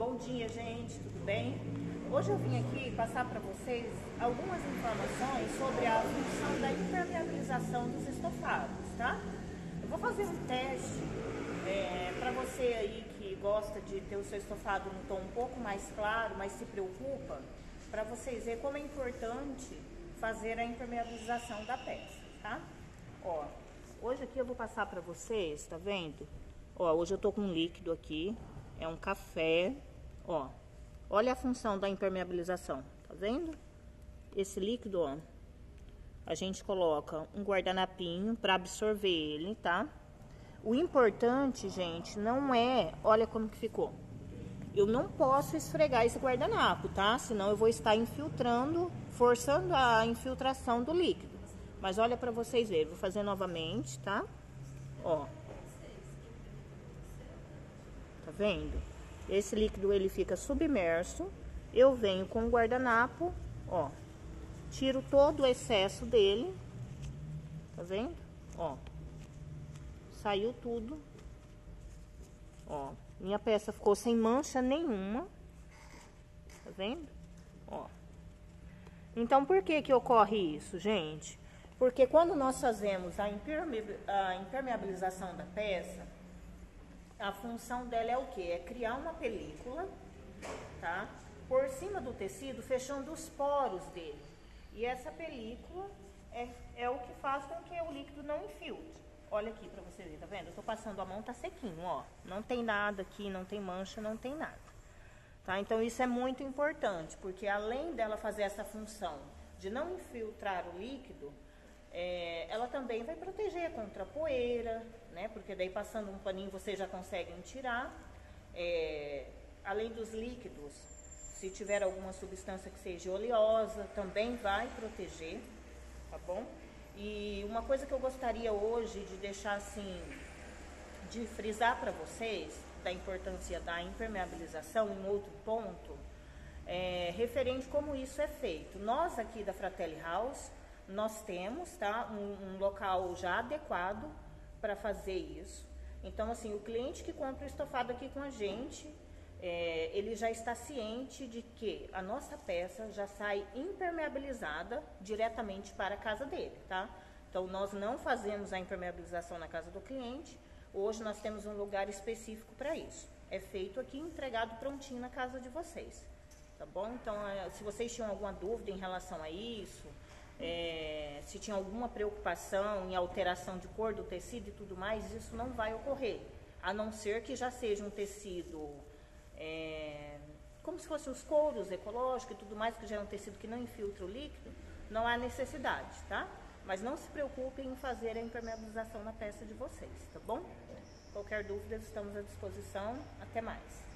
Bom dia, gente, tudo bem? Hoje eu vim aqui passar para vocês algumas informações sobre a função da impermeabilização dos estofados, tá? Eu vou fazer um teste é, para você aí que gosta de ter o seu estofado num tom um pouco mais claro, mas se preocupa, para vocês verem como é importante fazer a impermeabilização da peça, tá? Ó, hoje aqui eu vou passar para vocês, tá vendo? Ó, hoje eu tô com um líquido aqui, é um café, ó. Olha a função da impermeabilização, tá vendo? Esse líquido, ó, a gente coloca um guardanapinho para absorver ele, tá? O importante, gente, não é, olha como que ficou. Eu não posso esfregar esse guardanapo, tá? Senão eu vou estar infiltrando, forçando a infiltração do líquido. Mas olha para vocês verem, vou fazer novamente, tá? Ó. Tá vendo? Esse líquido ele fica submerso. Eu venho com o guardanapo, ó. Tiro todo o excesso dele. Tá vendo? Ó. Saiu tudo. Ó. Minha peça ficou sem mancha nenhuma. Tá vendo? Ó. Então, por que que ocorre isso, gente? Porque quando nós fazemos a impermeabilização da peça, a função dela é o que? É criar uma película, tá? Por cima do tecido, fechando os poros dele. E essa película é, é o que faz com que o líquido não infiltre. Olha aqui pra você ver, tá vendo? Eu tô passando a mão, tá sequinho, ó. Não tem nada aqui, não tem mancha, não tem nada. Tá? Então isso é muito importante, porque além dela fazer essa função de não infiltrar o líquido, é, ela também vai proteger contra poeira, né? Porque daí passando um paninho você já consegue tirar. É, além dos líquidos, se tiver alguma substância que seja oleosa, também vai proteger, tá bom? E uma coisa que eu gostaria hoje de deixar assim, de frisar para vocês, da importância da impermeabilização em outro ponto, é, referente como isso é feito. Nós aqui da Fratelli House, nós temos tá, um, um local já adequado para fazer isso. Então, assim, o cliente que compra o estofado aqui com a gente, é, ele já está ciente de que a nossa peça já sai impermeabilizada diretamente para a casa dele, tá? Então, nós não fazemos a impermeabilização na casa do cliente. Hoje nós temos um lugar específico para isso. É feito aqui entregado prontinho na casa de vocês, tá bom? Então, é, se vocês tinham alguma dúvida em relação a isso, é, se tinha alguma preocupação em alteração de cor do tecido e tudo mais, isso não vai ocorrer. A não ser que já seja um tecido é, como se fossem os couros ecológicos e tudo mais, que já é um tecido que não infiltra o líquido, não há necessidade, tá? Mas não se preocupem em fazer a impermeabilização na peça de vocês, tá bom? Qualquer dúvida, estamos à disposição. Até mais.